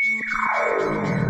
Música